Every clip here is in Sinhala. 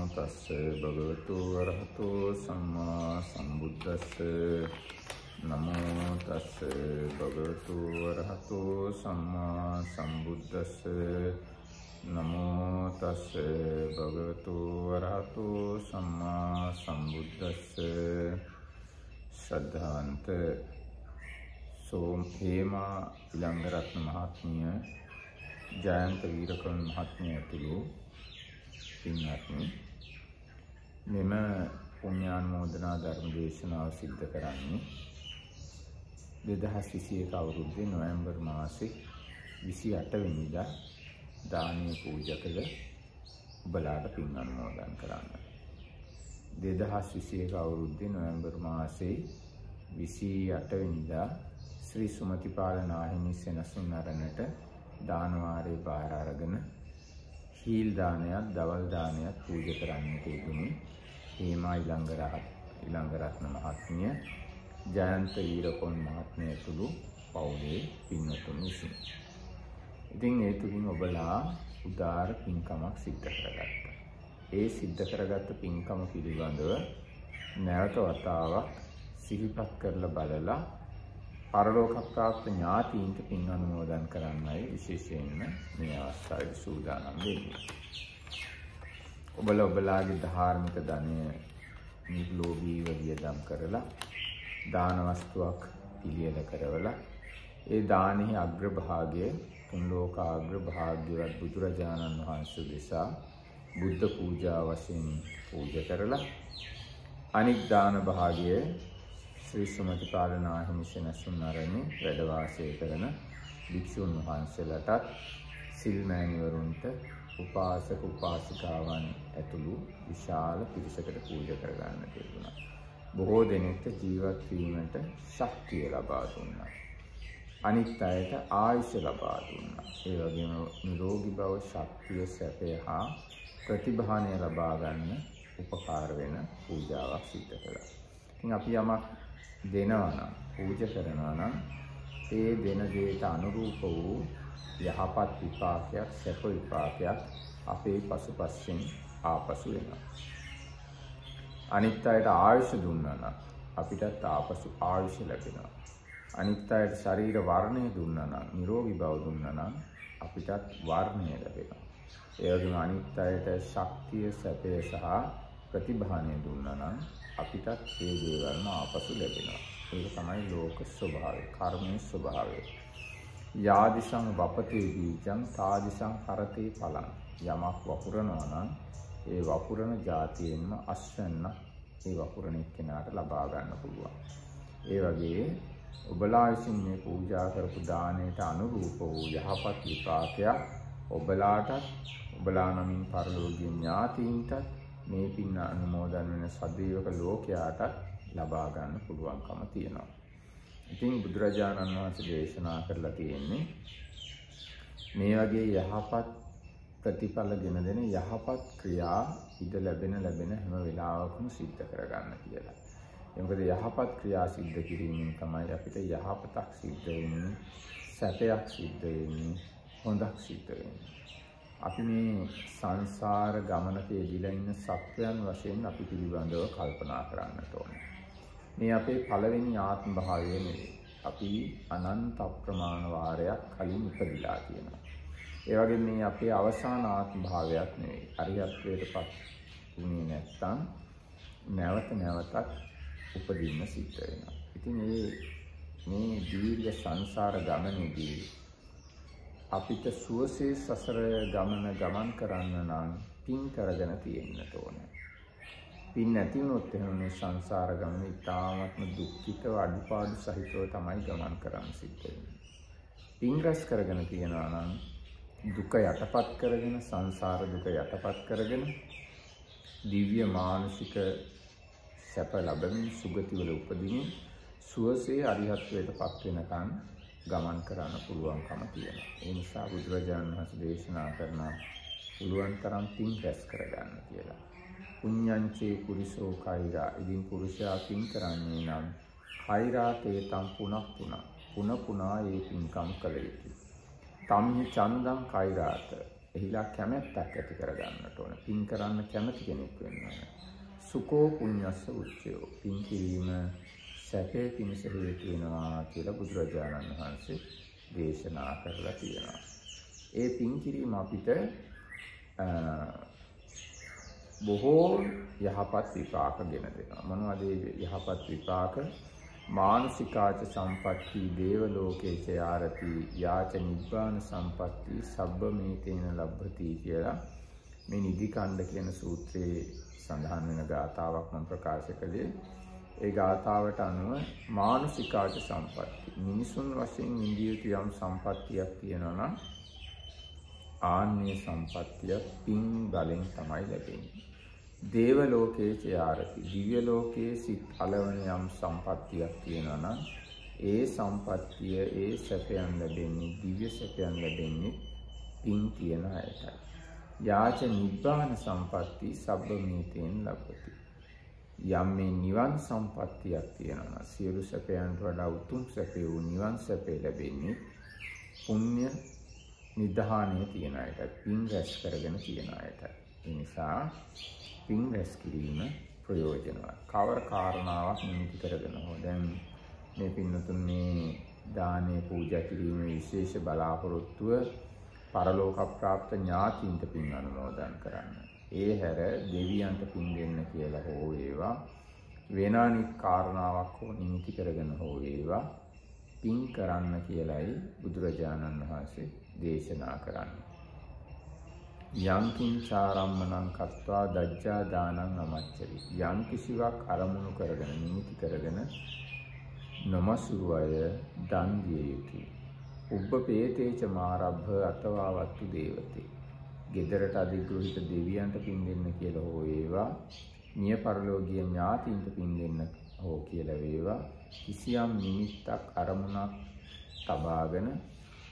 නමෝ තස්ස භගවතු වරහතෝ සම්මා සම්බුද්දස්ස නමෝ තස්ස භගවතු වරහතෝ සම්මා සම්බුද්දස්ස නමෝ තස්ස භගවතු වරහතෝ සම්මා සම්බුද්දස්ස ශ්‍රද්ධාන්ත සෝම් හේමා ඉලංගරත්න මහත්මිය ජයන්ත වීරකරන් මහත්මිය ඇතුළු පින්වත්නි මෙම පුණ්‍යානුමෝදනා ධර්ම දේශනාව සිද්ධ කරන්නේ 2021 අවුරුද්දේ නොවැම්බර් මාසේ 28 වෙනිදා දානීය පූජකද ඔබලාට පින් අනුමෝදන් කරන්න. 2021 අවුරුද්දේ නොවැම්බර් මාසේ 28 වෙනිදා ශ්‍රී සුමතිපාල නාහිමි සෙනසුන් අරණට දානවාරයේ බාර අරගෙන හීල් දානයක් දවල් දානයක් පූජ කරන්නට යෙදුණි හේමා ඉලංගරහත් ඉලංගරත්න මහත්මිය ජයන්ත වීරකොන් මහත්මිය තුළු පවුලේ පින්වතුන් විසින්. ඉතින් ඒ තුලින් ඔබලා උදාර පින්කමක් සිද්ධ කරගත්තා. ඒ සිද්ධ කරගත්ත පින්කම පිළිබඳව නැවත වතාවක් සිහිපත් කරලා බලලා පරලෝකප්‍රාප්ත ඥාතීන්ට පින් අනුමෝදන් කරන්නයි විශේෂයෙන්ම මේ අවස්ථාවේ සූදානම් වෙන්නේ. ඔබලා ඔබලාගේ ධාර්මික ධනය නිර්ලෝභීව වියදම් කරලා දාන වස්තුවක් පිළියෙල කරවලා ඒ දානෙහි අග්‍රභාගය තුන් ලෝකාග්‍ර භාග්‍යවත් බුදුරජාණන් වහන්සේ දෙසා බුද්ධ පූජා වශයෙන් පූජා කරලා අනික් දාන භාගය ශ්‍රී සුමතිපාල නාහිමි සෙනසුන් අරණේ වැඩ වාසය කරන භික්ෂුන් වහන්සේලාටත් සිල් මෑණිවරුන්ට උපාසක උපාසිකාවන් ඇතුළු විශාල පිරිසකට පූජා කරගන්න තිබුණා. බොහෝ දෙනෙක්ට ජීවත් වීමට ශක්තිය ලබා දුන්නා. අනිත් අයට ආයුෂ ලබා දුන්නා. ඒ වගේම නිරෝගී බව, ශක්තිය, සැපය හා ප්‍රතිභානය ලබා ගන්න උපකාර වෙන පූජාවක් සිදු කළා. ඉතින් අපි යමක් දෙනවා නම් පූජ කරනවා නම් ඒ දෙන දේට අනුරූප වූ යහපත් විපාකයක් සැප විපාකයක් අපේ පසුපස්සෙන් ආපසු වෙනවා. අනිත් අයට ආයුෂ දුන්නා නම් අපිටත් ආපසු ආයුෂ ලැබෙනවා. අනිත් අයට ශරීර වර්ණය දුන්නා නම් නිරෝගී බව දුන්නා නම් අපිටත් වර්ණය ලැබෙනවා. ඒ වගේම අනිත් අයට ශක්තිය සැපය සහ ප්‍රතිභානය දුන්නා නම් අපිටත් ඒ දේවල්ම ආපසු ලැබෙනවා. ඒක තමයි ලෝක ස්වභාවය, කර්මයේ ස්වභාවය. යාදිසං වපතේ බීජං තාදිසං හරතේ පලං. යමක් වපුරනවා නම් ඒ වපුරන જાතියෙන්ම අස්වැන්න ඒ වපුරන එක්කෙනාට ලබා ගන්න පුළුවන්. ඒ වගේ ඔබලා විසින් මේ පූජා කරපු දාණයට අනුරූප වූ යහපත් විපාකයක් ඔබලාටත් ඔබලා නමින් පරලෝකීය ඥාතීන්ටත් මේ පින් අනුමෝදන් වෙන සදේවක ලෝකයාට ලබා ගන්න පුළුවන්කම තියෙනවා. ඉතින් බුදුරජාණන් වහන්සේ දේශනා කරලා තියෙන්නේ මේ වගේ යහපත් ප්‍රතිඵල ගෙන දෙන යහපත් ක්‍රියා ඉඩ ලැබෙන ලැබෙන හැම වෙලාවකම සිද්ධ කරගන්න කියලා. මොකද යහපත් ක්‍රියා සිද්ධ කිරීමෙන් තමයි අපිට යහපතක් සිද්ධ වෙන්නේ, සැපයක් සිද්ධ වෙන්නේ, හොඳක් සිද්ධ වෙන්නේ. අපි මේ සංසාර ගමනක යෙදিলা ඉන්න සත්වයන් වශයෙන් අපි පිළිබඳව කල්පනා කරන්නට ඕනේ. මේ අපේ පළවෙනි ආත්ම භාවය නෙවෙයි. අපි අනන්ත අප්‍රමාණ වාරයක් කලින් ඉපදිලා තියෙනවා. ඒ වගේම මේ අපේ අවසාන ආත්ම භාවයක් නෙවෙයි. අරියත්වයටපත් වුණේ නැත්නම් නැවත නැවතත් උපදින්න සිද්ධ වෙනවා. ඉතින් මේ මේ දීර්ඝ සංසාර ගමනේදී අපිට සුවසේ සසර ගමන ගමන් කරන්න නම් පින් කරගෙන තියෙන්නට ඕනේ. පින් නැති වුණොත් එහෙනම් මේ සංසාර ගමන ඉතාමත්ම දුක්ඛිතව අඩුපාඩු සහිතව තමයි ගමන් කරන්න සිද්ධ වෙන්නේ. පින් රැස් කරගෙන තියනවා නම් දුක යටපත් කරගෙන සංසාර දුක යටපත් කරගෙන දිව්‍ය මානසික සැප ලැබෙමින් සුගතිවල උපදිමින් සුවසේ අරිහත්වයට පත් වෙනකන් ගමන් කරන්න පුළුවන්කම තියෙනවා. ඒ නිසා බුදුරජාණන් වහන්සේ දේශනා කරන පුළුවන් තරම් පින් රැස් කරගන්න කියලා. පුඤ්ඤංචේ පුරිසෝ කෛරා. ඉදින් පුරුෂයා පින් කරන්නේ නම් කෛරා තේතම් පුනක් පුනක්. පුන පුනා ඒ පින්කම් කළ යුතුයි. තම්හි චන්දං කෛරාත. එහිලා කැමැත්තක් ඇති කරගන්නට ඕන. පින් කරන්න කැමති කෙනෙක් වෙන්න ඕන. සුකෝ පුඤ්ඤස්ස උච්චයෝ. පින් කිරීම සැපේ පිණිස හේතු වෙනවා කියලා බුදුරජාණන් වහන්සේ දේශනා කරලා තියෙනවා. ඒ පින් කිරීම අපිට බොහෝ යහපත් විපාක ගෙන දෙනවා. මොනවද යහපත් විපාක? මානසිකාච සම්පatti දේව ලෝකේ චයාරති යාච නිබ්බාන සම්පatti සබ්බ මේතේන ලබ්ධති කියලා මේ නිදි කණ්ඩ කියන සූත්‍රයේ සඳහන් වෙන ගාතාවක් මම ප්‍රකාශ කළේ ඒ ගාතාවට අනුව මානසිකාච සම්පatti මිනිසුන් වශයෙන් ඉන්දිය යුතු යම් සම්පත්තියක් තියෙනවා නම් ආන්‍ය සම්පත්තිය පින් බලෙන් තමයි ලැබෙන්නේ දේව ලෝකයේ චයාරති දිව්‍ය ලෝකයේ සිත් අලවන යම් සම්පත්තියක් තියෙනවා නම් ඒ සම්පත්තිය ඒ සැපයන් ලැබෙන්නේ දිව්‍ය සැපයන් ලැබෙන්නේ පින් තියෙන අයටයි. යාච නිබ්බාන සම්පatti සබ්බමේතෙන් ලබති. යම් මේ නිවන් සම්පත්තියක් තියෙනවා සියලු සැපයන්ට වඩා උතුම් සැපේ වූ නිවන් සැපේ ලැබෙන්නේ පුණ්‍ය නිධානය තියෙන අයට පින් රැස් කරගෙන තියෙන අයට. ඒ නිසා පින් රැස් කිරීම ප්‍රයෝජනවත්. කවර කාරණාවක් නිමිති කරගෙන හෝ දැන් මේ පින්නතුන් මේ දානය පූජා කිරීමේ විශේෂ බලාපොරොත්තුව පරලෝක ප්‍රාප්ත ඥාතීන්ට පින් අනුමෝදන් කරන්න. ඒ හැර දෙවියන්ට පින් දෙන්න කියලා හෝ වේවා වෙනානිත් කාරණාවක් හෝ නිමිති කරගෙන හෝ වේවා පින් කරන්න කියලයි බුදුරජාණන් වහන්සේ දේශනා කරන්නේ. යංකින් චාරම්මනං කත්වා දජ්ජා දානං අමච්චරි. යම් කිසිවක් අරමුණු කරගෙන නිමිති කරගෙන නොමසුරු අය දන් දිය යුතුයි. උබ්බ පේතේච මාරබ්බ අතවා වත්තු දේවතේ. ගෙදරට අධිග්‍රහිත දෙවියන්ට පින් දෙන්න කියලා හෝ වේවා මිය පරලෝකීය ඥාතීන්ට පින් දෙන්න හෝ කියලා වේවා කිසියම් නිමිත්තක් අරමුණක් තබාගෙන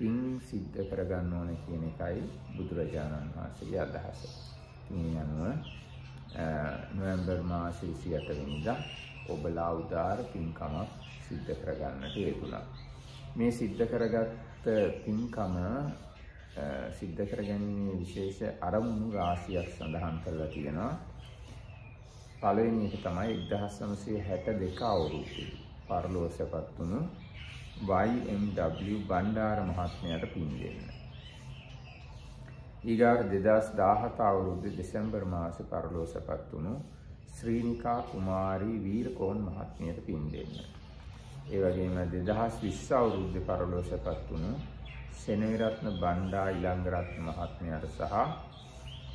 පින් සිද්ධ කරගන්න ඕන කියන එකයි බුදුරජාණන් වහන්සේගේ අදහස. මේ අනුව නොවැම්බර් මාසයේ 28 වෙනිදා ඔබලා උදාර පින්කමක් සිද්ධ කරගන්නට යෙදුණා. මේ සිද්ධ කරගත්ත පින්කම සිද්ධ කරගැනීමේ විශේෂ අරමුණු රාශියක් සඳහන් කරලා තියෙනවා. පළවෙනි එක තමයි 1962 අවුරුද්දේ පරලෝසපත් වුණු YMW බණ්ඩාර මහත්මයාට පින් දෙන්න. ඊගාට 2017 අවුරුද්දේ දෙසැම්බර් මාසේ පරලෝසපත් වුණු ශ්‍රීනිකා කුමාරී වීරකෝන් මහත්මියට පින් දෙන්න. ඒ වගේම 2020 අවුරුද්දේ පරලෝසපත් වුණු සෙනවිරත්න බණ්ඩා ඉලංගරත්න මහත්මයාට සහ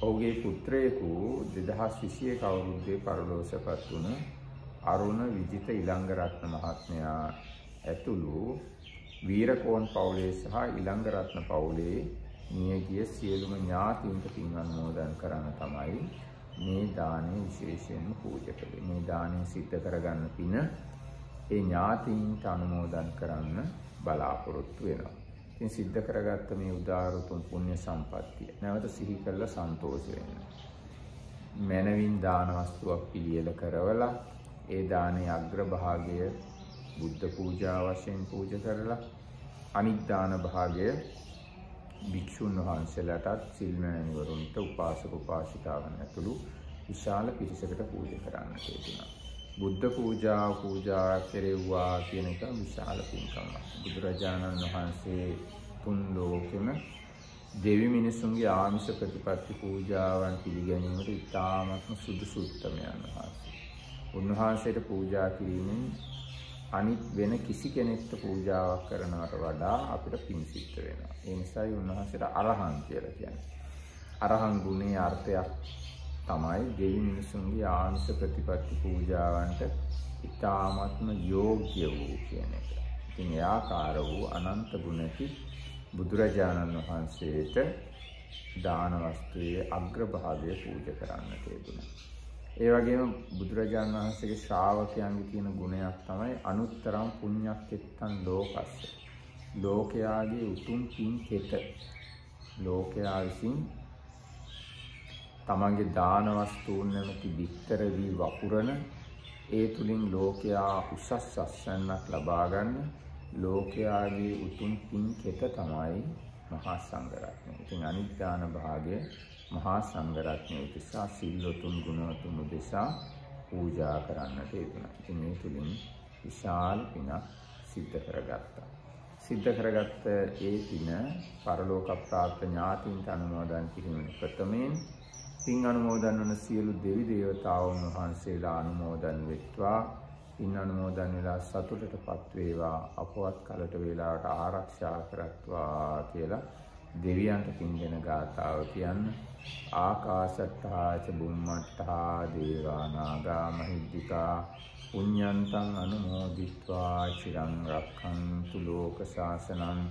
ඔහුගේ පුත්‍රයෙකු 2021 අවුරුද්දේ පරලෝසපත් වුණු අරුණ විජිත ඉලංගරත්න මහත්මයා ඇතුළු වීරකෝන් පවුලේ සහ ඉලංගරත්න පවුලේ මියගිය සියලුම ඥාතීන්ට පින් අනුමෝදන් කරන්න තමයි මේ දානය විශේෂයෙන්ම පූජා කළේ. මේ දානය සිද්ධ කරගන්න පින ඒ ඥාතීන්ට අනුමෝදන් කරන්න බලාපොරොත්තු වෙනවා. ඉතින් සිද්ධ කරගත්ත මේ උදාර උතුම් පුණ්‍ය සම්පත්තිය නැවත සිහි කරලා සන්තෝෂ වෙන්න. මනවින් දාන වස්තුවක් පිළියෙල කරවලා ඒ දානයේ අග්‍රභාගය බුද්ධ පූජා වශයෙන් පූජ කරලා අනිත් දාන භාගය භික්ෂුන් වහන්සේලාටත් සිල්මෑණිවරුන්ට උපාසක උපාසිකාවන් ඇතුළු විශාල පිරිසකට පූජා කරන්න තියෙනවා. බුද්ධ පූජා පූජා කෙරෙව්වා කියන එක විශාල පින්කමක්. බුදුරජාණන් වහන්සේ තුන් ලෝකෙම දෙවි මිනිසුන්ගේ ආමිෂ ප්‍රතිපත්ති පූජාවන් පිළිගැනීමට ඉතාමත්ම සුදුසු උත්තමයන් වහන්සේ. උන්වහන්සේට පූජා කිරීමෙන් අනිත් වෙන කිසි කෙනෙක්ට පූජාවක් කරනවට වඩා අපිට පින් සිද්ධ වෙනවා. ඒ නිසායි උන්වහන්සේට අරහන් කියලා කියන්නේ. අරහන් ගුණේ අර්ථයක් තමයි දෙවි මිනිසුන්ගේ ආංශ ප්‍රතිපත්ති පූජාවන්ට ඉතාමත්ම යෝග්‍ය වූ කියන එක. ඉතින් ඒ ආකාර වූ අනන්ත ගුණකි බුදුරජාණන් වහන්සේට දාන වස්තුවේ අග්‍රභාගය පූජා කරන්නට යෙදුණා. ඒ වගේම බුදුරජාණන් වහන්සේගේ ශ්‍රාවකයන්ගේ තියෙන ගුණයක් තමයි අනුත්තරම් පුණ්‍යක්කෙත්තන් ලෝකස්ස. ලෝකයාගේ උතුම් පින් කෙත. ලෝකයා විසින් තමන්ගේ දාන වස්තුන් නැමැති බිත්තර වී වපුරන ඒ තුලින් ලෝකයා උසස් අස්වැන්නක් ලබා ගන්න ලෝකයාගේ උතුම් පින් කෙත තමයි මහා සංඝරත්නය. ඉතින් අනිත් දාන භාගය මහා සංඝරත්නය උදෙසා සිල්වතුන් ගුණවතුන් උදෙසා පූජා කරන්නට යෙදුණා. ඉතින් මේ තුලින් විශාල පිනක් සිද්ධ කරගත්තා. සිද්ධ කරගත්ත ඒ පින පරලෝක ප්‍රාප්ත ඥාතින්ට අනුමෝදන් කිරීමෙන් ප්‍රථමයෙන් පින් අනුමෝදන් වන සියලු දෙවි දේවතාවුන් වහන්සේලා අනුමෝදන් වෙත්වා පින් අනුමෝදන් වෙලා සතුටටපත් වේවා අපවත් කලට වේලාවට ආරක්ෂා කරත්වා කියලා දෙවියන්ට පින් දෙන ගාථාව කියන්න. ආකාශත්තාච බුම්මත්තා දේවානාගා මහිද්దికා පුඤ්ඤන්තං අනුමෝදිත්වා චිරං රක්ඛන්තු ලෝක ශාසනං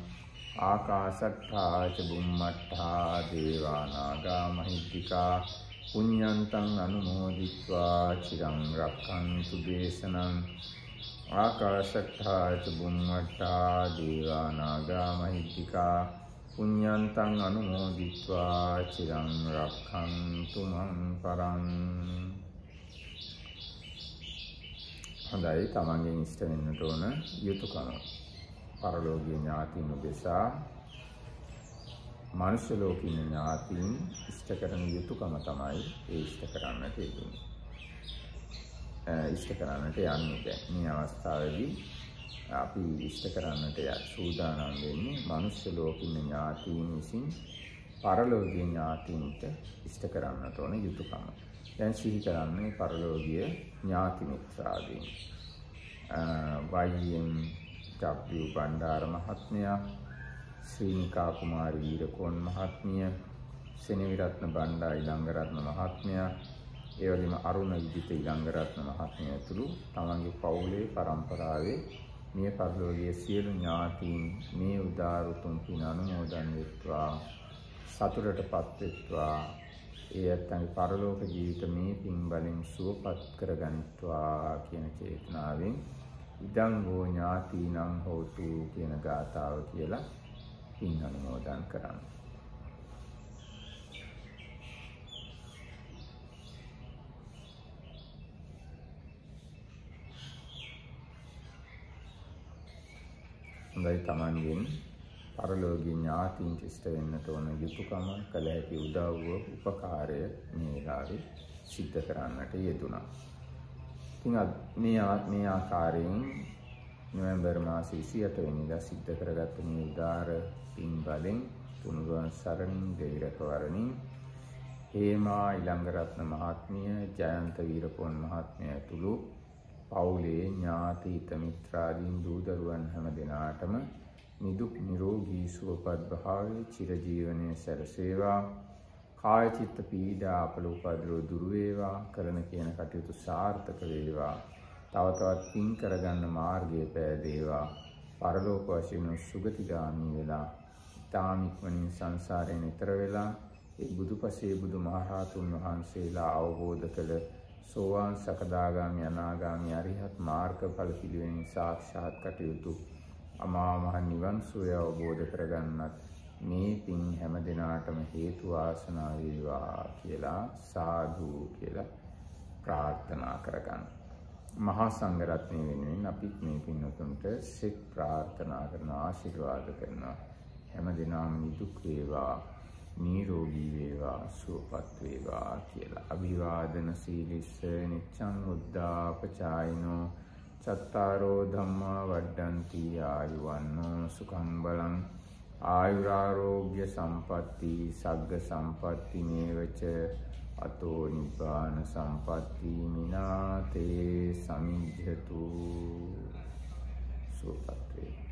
ආකාශත්තාච බුම්මත්තා දේවානාගා මහිද්దికා පුඤ්ඤන්තං අනුමෝදිත්වා චිරං රක්ඛන්තු දේශනං ආකාශත්තාච බුම්මත්තා දේවානාගා මහිද්దికා පුඤ්ඤන්තං අනුමෝදිත්වා චිරං රක්ඛන්තු මං පරං හොඳයි තමන්ගෙන් ඉෂ්ට වෙන්නට ඕන යුතුයකම පරලෝකීය ඥාතින් උදෙසා මනුෂ්‍ය ලෝකීය ඥාතින් ඉෂ්ට කරන යුතුයකම තමයි ඒ ඉෂ්ට කරන්නට යෙදුනේ. ඉෂ්ට කරන්නට යන්නේ දැන් මේ අවස්ථාවේදී අපි ඉෂ්ට කරන්නට සූදානම් වෙන්නේ මනුෂ්‍ය ලෝකීය ඥාතීන් විසින් පරලෝකීය ඥාතීන්ට ඉෂ්ට කරන්නට ඕන යුතුයකම. දැන් සිහි කරන්නේ පරලෝකීය ඥාති මිත්‍රාදීන්. වයියෙන් W බණ්ඩාර මහත්මයා ශ්‍රීනිකා කුමාරි වීරකෝන් මහත්මිය සෙනවිරත්න බණ්ඩා ඉලංගරත්න මහත්මයා ඒ වගේම අරුණ විජිත ඉලංගරත්න මහත්මිය ඇතුළු තමන්ගේ පවුලේ පරම්පරාවේ මිය පරලෝකීය සියලු ඥාතීන් මේ උදාර උතුම් පින අනුමෝදන් වෙත්වා සතුටටපත් වෙත්වා ඒ ඇත්තන්ගේ පරලෝක ජීවිත මේ පින් බලෙන් සුවපත් කරගනිත්වා කියන චේතනාවෙන් ඉදං හෝ ඥාතිනම් හෝතු කියන ගාථාව කියලා පින් අනුමෝදන් කරන්න. හොඳයි Tamanගෙන් පරලෝකීය ඥාතීන් ඉෂ්ට වෙන්නට ඕන යුතුයකම කළ හැකි උදව්ව උපකාරය මේ වෙලාවේ සිද්ධ කරන්නට යෙදුණා. ඉතින් මේ මේ ආකාරයෙන් නොවැම්බර් මාසේ 28 වෙනිදා සිද්ධ කරගත්ත මේ උදාර පින් බලෙන් තුනුරුවන් සරණින් දෙවිරක වරණින් හේමා ඉලංගරත්න මහත්මිය ජයන්ත වීරපොන් මහත්මිය ඇතුළු පවුලේ ඥාති හිත මිත්‍රාදීන් දූ දරුවන් හැම දෙනාටම නිදුක් නිරෝගී සුවපත් භාවයේ චිරජීවනයේ සැලසේවා කාය චිත්ත පීඩා අපල උපද්‍රව දුරු වේවා. කරන කියන කටයුතු සාර්ථක වේවා. තව තවත් පින් කරගන්න මාර්ගය පෑදේවා. පරලෝක වශයෙන් සුගතිගාමී වෙලා ඊ타ම ඉක්මනින් සංසාරයෙන් ඈතර වෙලා ඒ බුදුපසේ බුදු මහරහතුන් වහන්සේලා අවබෝධ කළ සෝවාන් සකදාගාමි අනාගාමි අරිහත් මාර්ගඵල පිළිවෙලින් සාක්ෂාත් කටයුතු අමා මහ නිවන් සුවය අවබෝධ කරගන්නත් මේ පින් හැම දිනාටම හේතු වාසනා වේවා කියලා සාදු කියලා ප්‍රාර්ථනා කරගන්න. මහා සංඝරත්නය වෙනුවෙන් අපිත් මේ පින්වතුන්ට සෙත් ප්‍රාර්ථනා කරන ආශිර්වාද කරනවා. හැම දිනම නිදුක් වේවා නිරෝගී වේවා සුවපත් වේවා කියලා අභිවාදන සීලිස්ස නිච්ඡං උද්දාපචායිනෝ චත්තාරෝ ධම්මා වඩ්ඩಂತಿ ආයුවන්නෝ සුඛං බලං ආයුරාරෝග්‍ය සම්පatti සග්ග සම්පatti මේවච අතෝ නිබ්බාන සම්පatti මිනාතේ සමිජ්ජතු සුපත්වේ